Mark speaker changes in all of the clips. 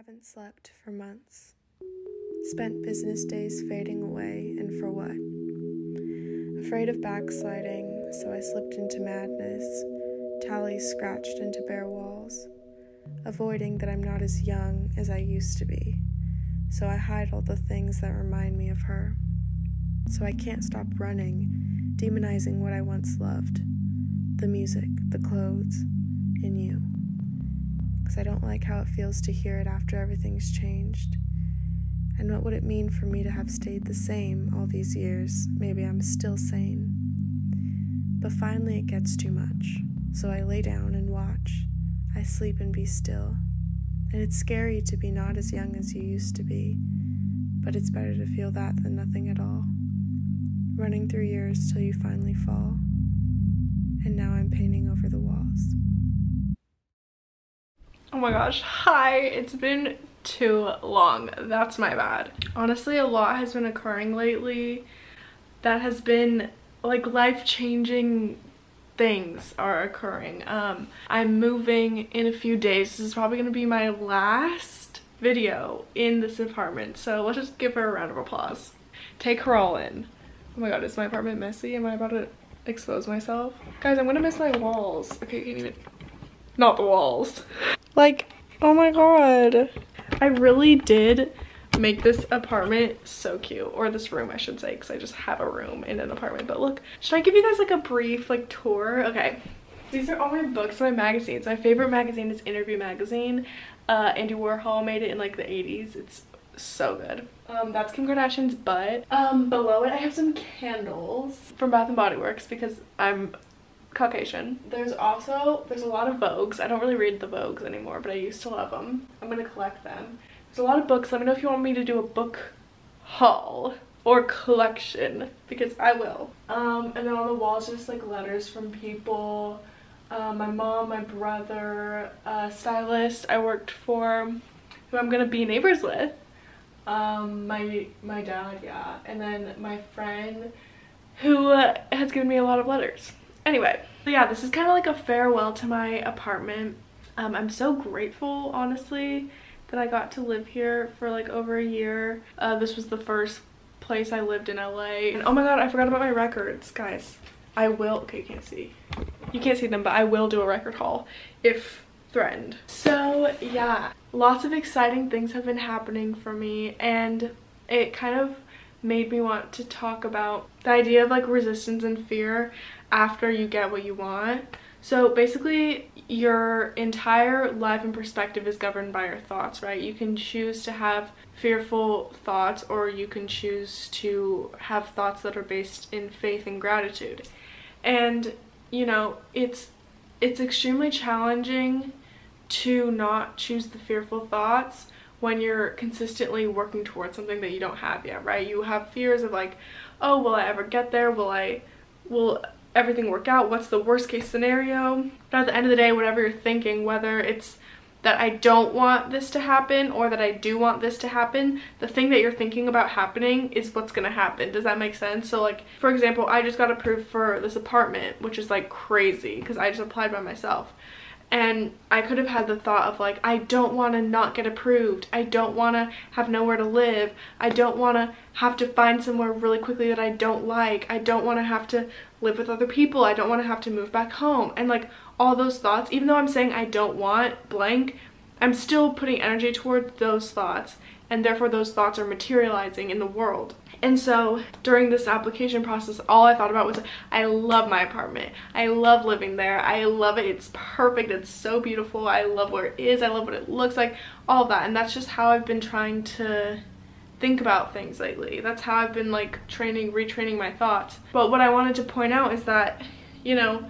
Speaker 1: Haven't slept for months. Spent business days fading away, and for what? Afraid of backsliding, so I slipped into madness, tallies scratched into bare walls. Avoiding that I'm not as young as I used to be, so I hide all the things that remind me of her. So I can't stop running, demonizing what I once loved the music, the clothes, and you because I don't like how it feels to hear it after everything's changed. And what would it mean for me to have stayed the same all these years? Maybe I'm still sane. But finally, it gets too much, so I lay down and watch. I sleep and be still. And it's scary to be not as young as you used to be, but it's better to feel that than nothing at all. Running through years till you finally fall. And now I'm painting over the walls.
Speaker 2: Oh my gosh, hi, it's been too long. That's my bad. Honestly, a lot has been occurring lately that has been like life-changing things are occurring. Um, I'm moving in a few days. This is probably going to be my last video in this apartment. So let's just give her a round of applause. Take her all in. Oh my god, is my apartment messy? Am I about to expose myself? Guys, I'm gonna miss my walls. Okay, you can't even... Not the walls. Like, oh my god. I really did make this apartment so cute. Or this room, I should say, because I just have a room in an apartment. But look, should I give you guys like a brief like tour? Okay. These are all my books, my magazines. My favorite magazine is Interview Magazine. Uh, Andy Warhol made it in like the 80s. It's so good. Um, that's Kim Kardashian's butt. Um, below it I have some candles from Bath & Body Works because I'm Caucasian. There's also, there's a lot of Vogues. I don't really read the Vogues anymore, but I used to love them. I'm gonna collect them. There's a lot of books. Let me know if you want me to do a book haul or collection because I will. Um, and then on the walls just like letters from people. Uh, my mom, my brother, a stylist I worked for, who I'm gonna be neighbors with. Um, my my dad, yeah, and then my friend who uh, has given me a lot of letters. Anyway, so yeah, this is kind of like a farewell to my apartment. Um, I'm so grateful, honestly, that I got to live here for like over a year. Uh, this was the first place I lived in LA. And oh my god, I forgot about my records, guys. I will, okay, you can't see. You can't see them, but I will do a record haul if threatened. So yeah, lots of exciting things have been happening for me and it kind of made me want to talk about the idea of like resistance and fear after you get what you want. So basically your entire life and perspective is governed by your thoughts, right? You can choose to have fearful thoughts or you can choose to have thoughts that are based in faith and gratitude. And you know, it's it's extremely challenging to not choose the fearful thoughts when you're consistently working towards something that you don't have yet, right? You have fears of like, oh, will I ever get there? Will I, will everything work out? What's the worst case scenario? But at the end of the day, whatever you're thinking, whether it's that I don't want this to happen or that I do want this to happen, the thing that you're thinking about happening is what's gonna happen. Does that make sense? So like, for example, I just got approved for this apartment, which is like crazy because I just applied by myself and I could have had the thought of like I don't want to not get approved. I don't want to have nowhere to live. I don't want to have to find somewhere really quickly that I don't like. I don't want to have to live with other people. I don't want to have to move back home. And like all those thoughts even though I'm saying I don't want blank I'm still putting energy toward those thoughts. And therefore those thoughts are materializing in the world and so during this application process, all I thought about was, I love my apartment. I love living there. I love it. It's perfect. It's so beautiful. I love where it is. I love what it looks like. All of that. And that's just how I've been trying to think about things lately. That's how I've been like training, retraining my thoughts. But what I wanted to point out is that, you know,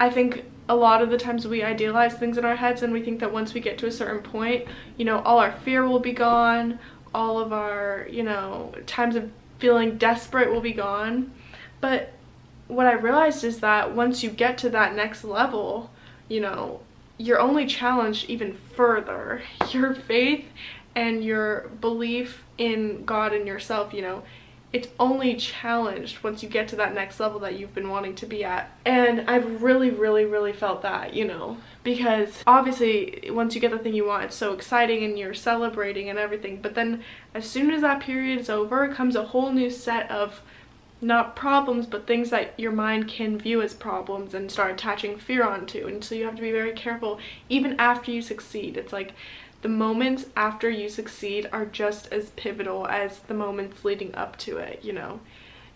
Speaker 2: I think a lot of the times we idealize things in our heads and we think that once we get to a certain point, you know, all our fear will be gone, all of our, you know, times of feeling desperate will be gone. But what I realized is that once you get to that next level, you know, you're only challenged even further. Your faith and your belief in God and yourself, you know, it's only challenged once you get to that next level that you've been wanting to be at. And I've really, really, really felt that, you know, because obviously once you get the thing you want, it's so exciting and you're celebrating and everything. But then as soon as that period is over, comes a whole new set of not problems, but things that your mind can view as problems and start attaching fear onto. And so you have to be very careful even after you succeed. It's like the moments after you succeed are just as pivotal as the moments leading up to it, you know.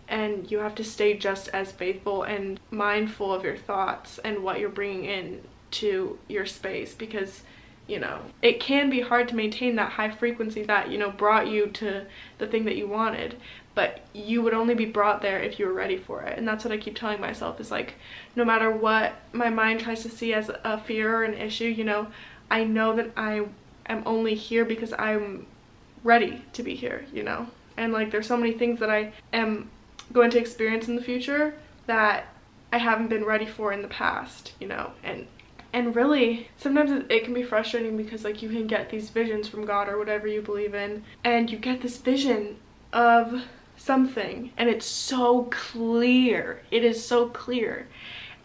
Speaker 2: And you have to stay just as faithful and mindful of your thoughts and what you're bringing in to your space because you know it can be hard to maintain that high frequency that you know brought you to the thing that you wanted but you would only be brought there if you were ready for it and that's what i keep telling myself is like no matter what my mind tries to see as a fear or an issue you know i know that i am only here because I'm ready to be here, you know? And like there's so many things that I am going to experience in the future that I haven't been ready for in the past, you know? And and really sometimes it can be frustrating because like you can get these visions from God or whatever you believe in and you get this vision of something and it's so clear. It is so clear.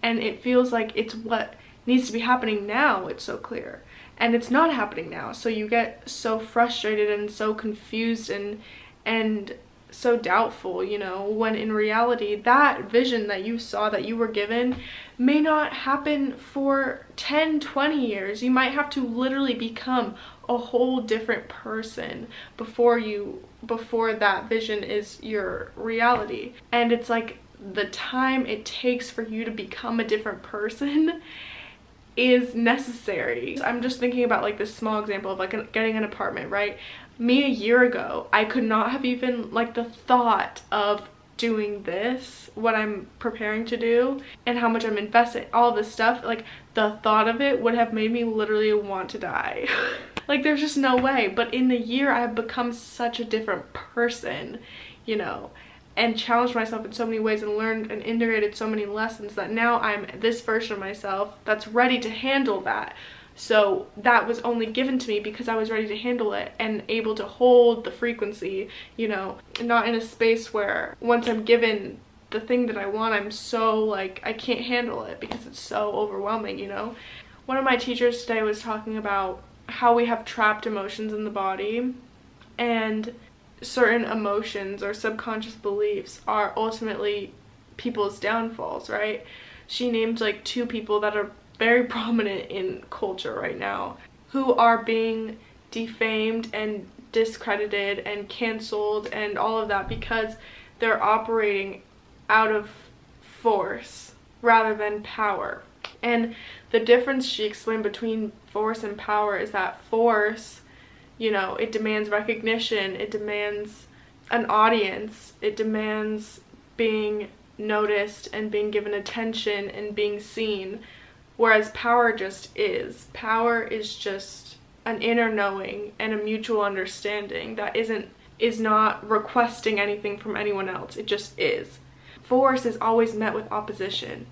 Speaker 2: And it feels like it's what needs to be happening now. It's so clear and it's not happening now. So you get so frustrated and so confused and and so doubtful you know when in reality that vision that you saw that you were given may not happen for 10 20 years. You might have to literally become a whole different person before you before that vision is your reality. And it's like the time it takes for you to become a different person is necessary. I'm just thinking about like this small example of like getting an apartment, right? Me a year ago, I could not have even like the thought of doing this, what I'm preparing to do, and how much I'm investing, all this stuff, like the thought of it would have made me literally want to die. like there's just no way. But in the year, I've become such a different person, you know and challenged myself in so many ways and learned and integrated so many lessons that now I'm this version of myself that's ready to handle that. So that was only given to me because I was ready to handle it and able to hold the frequency, you know, not in a space where once I'm given the thing that I want, I'm so like, I can't handle it because it's so overwhelming, you know. One of my teachers today was talking about how we have trapped emotions in the body and certain emotions or subconscious beliefs are ultimately people's downfalls, right? She named like two people that are very prominent in culture right now who are being defamed and discredited and canceled and all of that because they're operating out of force rather than power. And the difference she explained between force and power is that force you know, it demands recognition, it demands an audience, it demands being noticed and being given attention and being seen. Whereas power just is. Power is just an inner knowing and a mutual understanding that isn't is not requesting anything from anyone else. It just is. Force is always met with opposition.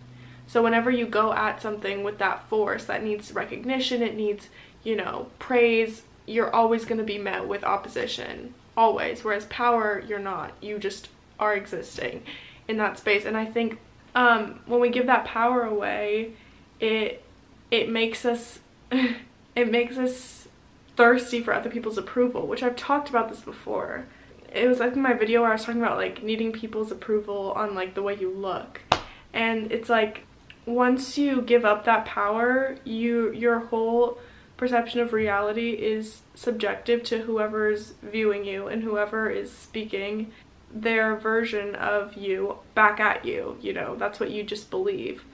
Speaker 2: So whenever you go at something with that force that needs recognition, it needs, you know, praise, you're always going to be met with opposition. Always. Whereas power you're not. You just are existing in that space. And i think um, when we give that power away it it makes us it makes us thirsty for other people's approval which i've talked about this before. It was like in my video where i was talking about like needing people's approval on like the way you look. And it's like once you give up that power you your whole perception of reality is subjective to whoever's viewing you and whoever is speaking their version of you back at you, you know, that's what you just believe.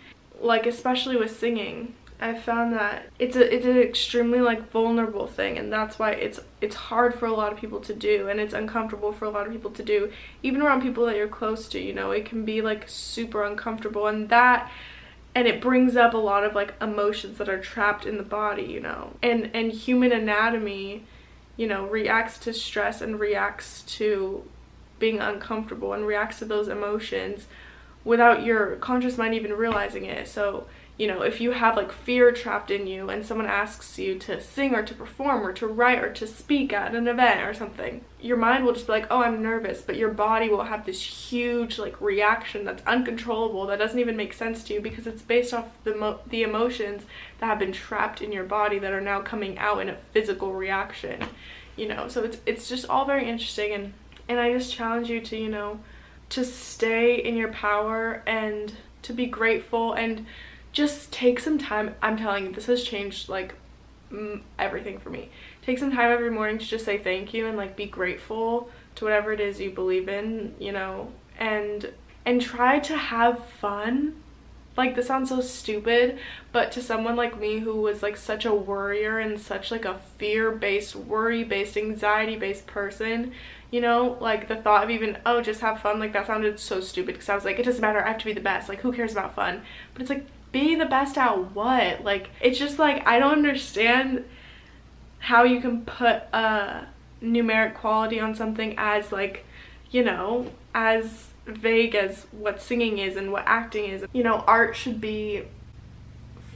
Speaker 2: Like especially with singing, I found that it's a it's an extremely like vulnerable thing and that's why it's it's hard for a lot of people to do and it's uncomfortable for a lot of people to do even around people that you're close to, you know, it can be like super uncomfortable and that and it brings up a lot of like emotions that are trapped in the body you know? And and human anatomy you know reacts to stress and reacts to being uncomfortable and reacts to those emotions without your conscious mind even realizing it. So you know, if you have like fear trapped in you and someone asks you to sing or to perform or to write or to speak at an event or something, your mind will just be like, oh, I'm nervous, but your body will have this huge like reaction that's uncontrollable that doesn't even make sense to you because it's based off the the emotions that have been trapped in your body that are now coming out in a physical reaction, you know. So it's it's just all very interesting and and I just challenge you to, you know, to stay in your power and to be grateful and just take some time. I'm telling you, this has changed like everything for me. Take some time every morning to just say thank you and like be grateful to whatever it is you believe in, you know, and and try to have fun. Like this sounds so stupid, but to someone like me who was like such a worrier and such like a fear-based, worry-based, anxiety-based person, you know, like the thought of even, oh, just have fun, like that sounded so stupid because I was like, it doesn't matter, I have to be the best. Like who cares about fun? But it's like be the best at what? Like, it's just like, I don't understand how you can put a numeric quality on something as like, you know, as vague as what singing is and what acting is. You know, art should be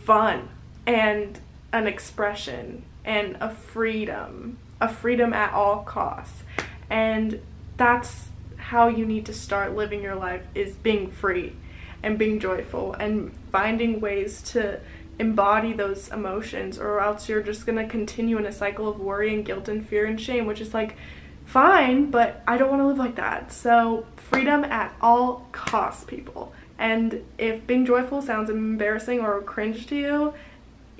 Speaker 2: fun and an expression and a freedom, a freedom at all costs. And that's how you need to start living your life is being free and being joyful and finding ways to embody those emotions or else you're just going to continue in a cycle of worry and guilt and fear and shame which is like fine but I don't want to live like that. So freedom at all costs people. And if being joyful sounds embarrassing or cringe to you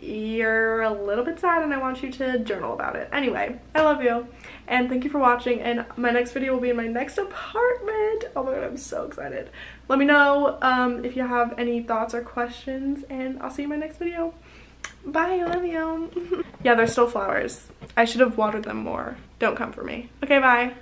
Speaker 2: you're a little bit sad and I want you to journal about it. Anyway, I love you and thank you for watching and my next video will be in my next apartment. Oh my god, I'm so excited. Let me know um, if you have any thoughts or questions and I'll see you in my next video. Bye, I love you. yeah, there's still flowers. I should have watered them more. Don't come for me. Okay, bye.